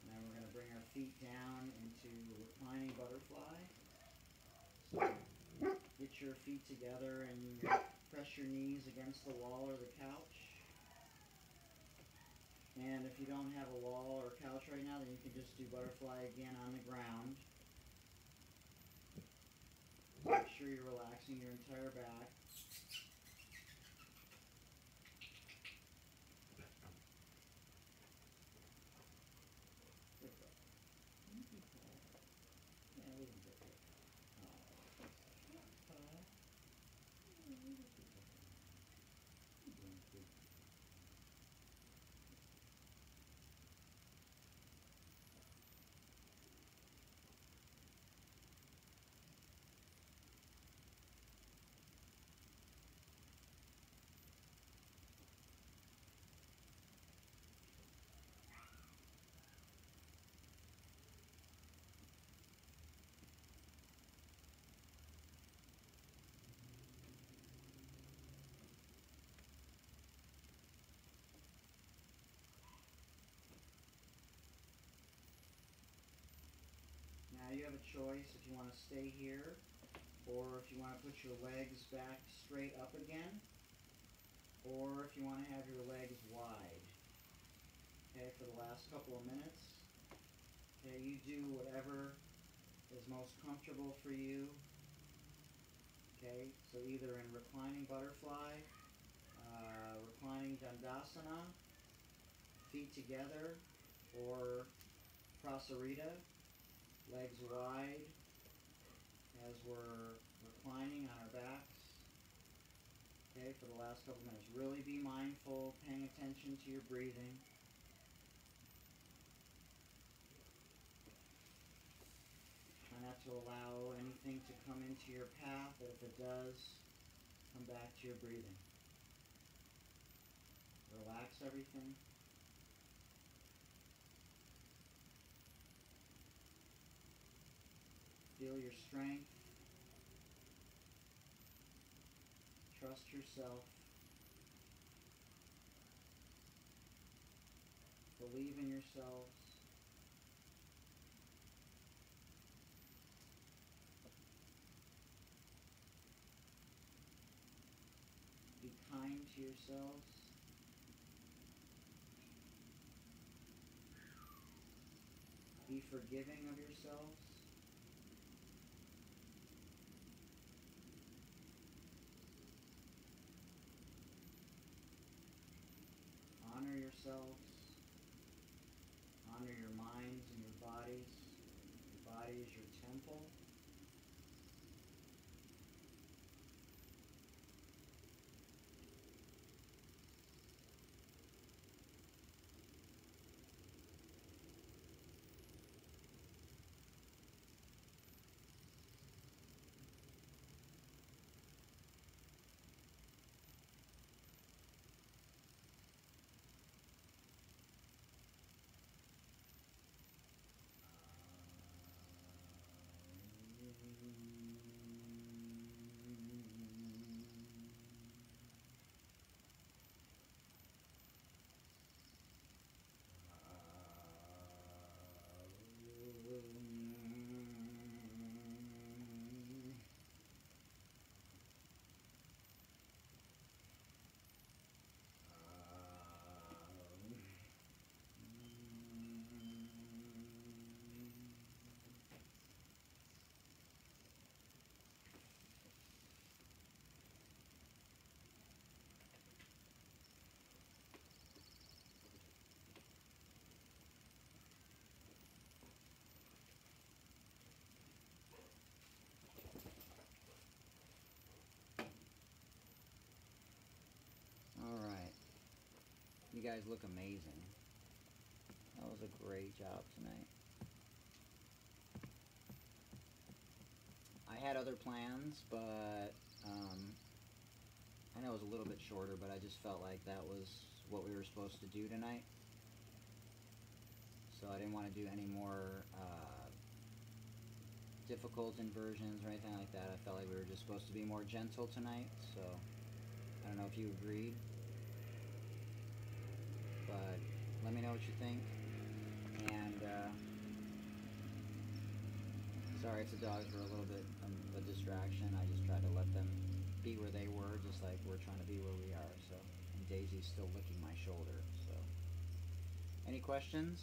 [SPEAKER 1] And then we're going to bring our feet down into reclining butterfly. So get your feet together and press your knees against the wall or the couch. And if you don't have a wall or couch right now, then you can just do butterfly again on the ground. Make sure you're relaxing your entire back. Good Now you have a choice if you want to stay here or if you want to put your legs back straight up again or if you want to have your legs wide. Okay, for the last couple of minutes. Okay, you do whatever is most comfortable for you. Okay, so either in reclining butterfly, uh, reclining dandasana, feet together, or prasarita, legs wide as we're reclining on our backs. Okay, for the last couple minutes. Really be mindful, paying attention to your breathing. Try not to allow anything to come into your path, but if it does, come back to your breathing. Relax everything. Feel your strength. Trust yourself. Believe in yourselves. Be kind to yourselves. Be forgiving of yourselves. Honor room guys look amazing. That was a great job tonight. I had other plans, but um, I know it was a little bit shorter, but I just felt like that was what we were supposed to do tonight. So I didn't want to do any more uh, difficult inversions or anything like that. I felt like we were just supposed to be more gentle tonight. So I don't know if you agreed, but let me know what you think. And uh, sorry if the dogs were a little bit um, a distraction. I just tried to let them be where they were, just like we're trying to be where we are. So, and Daisy's still licking my shoulder. So, any questions?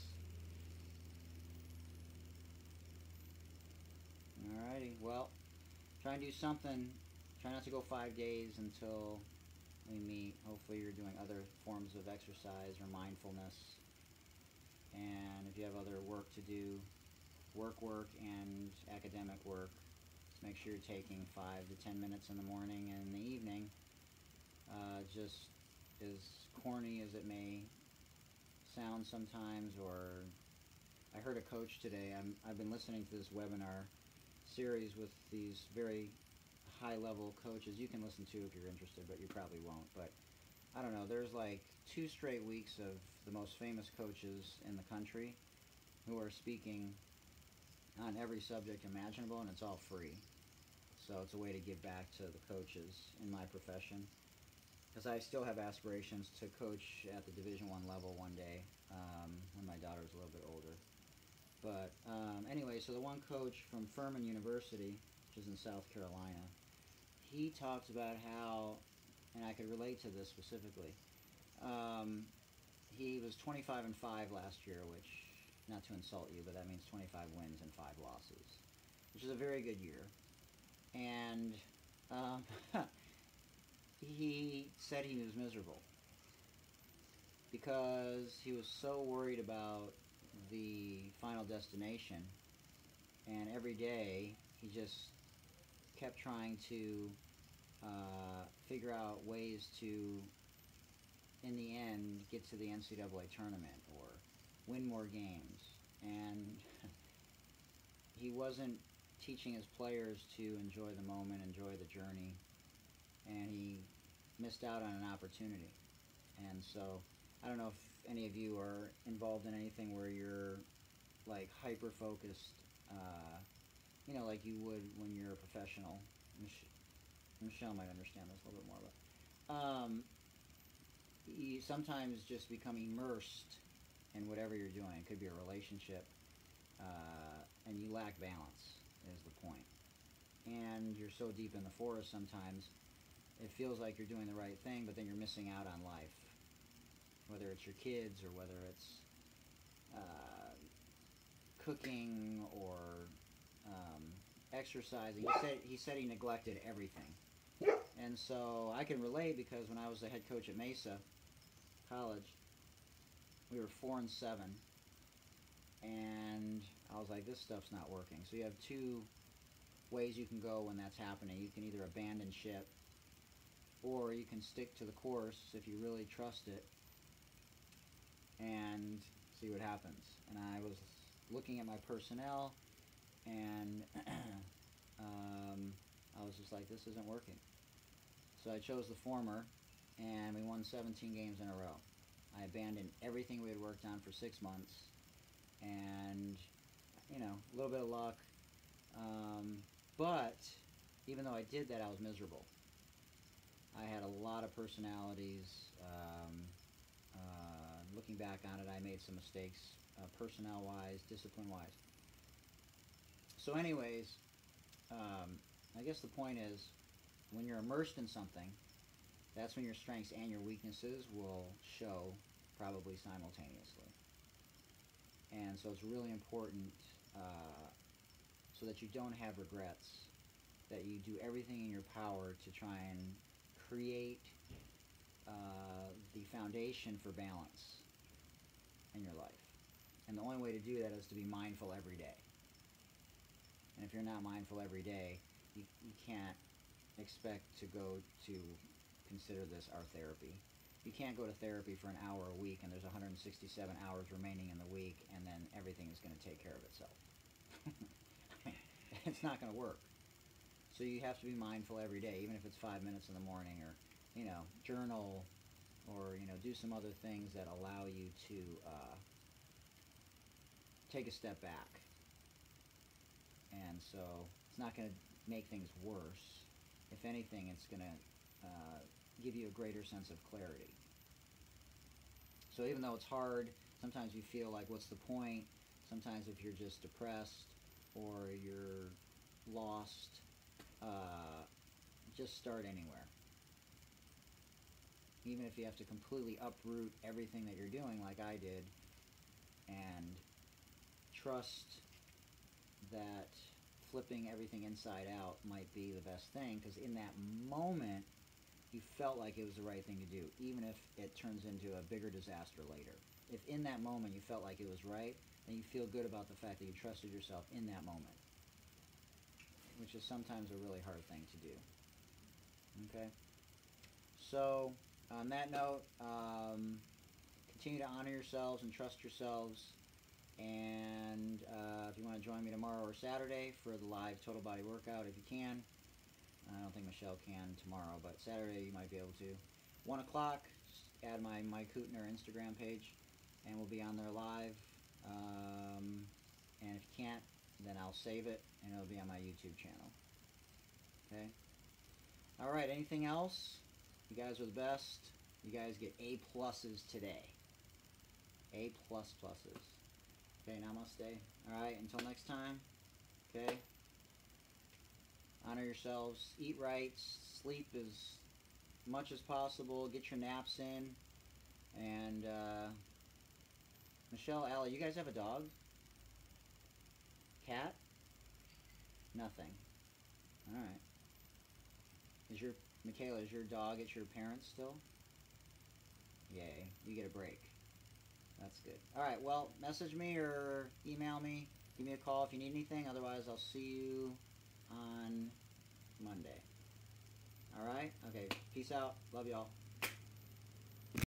[SPEAKER 1] Alrighty, well, try and do something. Try not to go five days until we meet. Hopefully, you're doing other forms of exercise or mindfulness. And if you have other work to do, work, work, and academic work, just make sure you're taking five to ten minutes in the morning and in the evening. Uh, just as corny as it may sound sometimes, or I heard a coach today. I'm, I've been listening to this webinar series with these very high level coaches you can listen to if you're interested, but you probably won't. But I don't know, there's like two straight weeks of the most famous coaches in the country who are speaking on every subject imaginable, and it's all free. So it's a way to give back to the coaches in my profession. Because I still have aspirations to coach at the Division One level one day um, when my daughter's a little bit older. But um, anyway, so the one coach from Furman University, which is in South Carolina, he talks about how, and I could relate to this specifically. Um, he was 25 and 5 last year, which, not to insult you, but that means 25 wins and 5 losses, which is a very good year. And um, he said he was miserable because he was so worried about the final destination. And every day he just kept trying to uh, figure out ways to, in the end, get to the NCAA tournament or win more games. And he wasn't teaching his players to enjoy the moment, enjoy the journey, and he missed out on an opportunity. And so, I don't know if any of you are involved in anything where you're like hyper focused, uh, you know, like you would when you're a professional. Mich- Michelle might understand this a little bit more, but um, you sometimes just become immersed in whatever you're doing. It could be a relationship, uh, and you lack balance. Is the point. And you're so deep in the forest sometimes, it feels like you're doing the right thing, but then you're missing out on life whether it's your kids or whether it's uh, cooking or um, exercising. He said he said he neglected everything, and so I can relate because when I was the head coach at Mesa College, we were four and seven, and I was like, this stuff's not working. So you have two ways you can go when that's happening. You can either abandon ship, or you can stick to the course if you really trust it and see what happens. And I was looking at my personnel, and um, I was just like, this isn't working. So I chose the former, and we won 17 games in a row. I abandoned everything we had worked on for six months, and you know, a little bit of luck. Um, but even though I did that, I was miserable. I had a lot of personalities. Um, uh, looking back on it, I made some mistakes, uh, personnel wise, discipline wise. So, anyways, um, I guess the point is when you're immersed in something, that's when your strengths and your weaknesses will show probably simultaneously. And so it's really important uh, so that you don't have regrets, that you do everything in your power to try and create uh, the foundation for balance in your life. And the only way to do that is to be mindful every day. And if you're not mindful every day, you, you can't expect to go to consider this our therapy. you can't go to therapy for an hour a week and there's 167 hours remaining in the week and then everything is going to take care of itself. it's not going to work. So you have to be mindful every day, even if it's five minutes in the morning or, you know, journal or, you know, do some other things that allow you to uh, take a step back. And so it's not going to make things worse. If anything, it's going to uh, give you a greater sense of clarity. So even though it's hard, sometimes you feel like, what's the point? Sometimes if you're just depressed or you're lost, uh, just start anywhere. Even if you have to completely uproot everything that you're doing, like I did, and trust that flipping everything inside out might be the best thing, because in that moment, you felt like it was the right thing to do, even if it turns into a bigger disaster later. If in that moment you felt like it was right, then you feel good about the fact that you trusted yourself in that moment, which is sometimes a really hard thing to do. Okay? So, on that note, um, continue to honor yourselves and trust yourselves. And uh, if you want to join me tomorrow or Saturday for the live total body workout, if you can, I don't think Michelle can tomorrow, but Saturday you might be able to. 1 o'clock, add my Mike Hootner Instagram page, and we'll be on there live. Um, and if you can't, then I'll save it, and it'll be on my YouTube channel. Okay? Alright, anything else? You guys are the best. You guys get A pluses today. A plus pluses. Okay, namaste. Alright, until next time. Okay? honor yourselves, eat right, sleep as much as possible, get your naps in, and uh, Michelle, Allie, you guys have a dog? Cat? Nothing. All right. Is your Michaela? Is your dog at your parents still? Yay! You get a break. That's good. All right. Well, message me or email me. Give me a call if you need anything. Otherwise, I'll see you on Monday. All right? Okay. Peace out. Love y'all.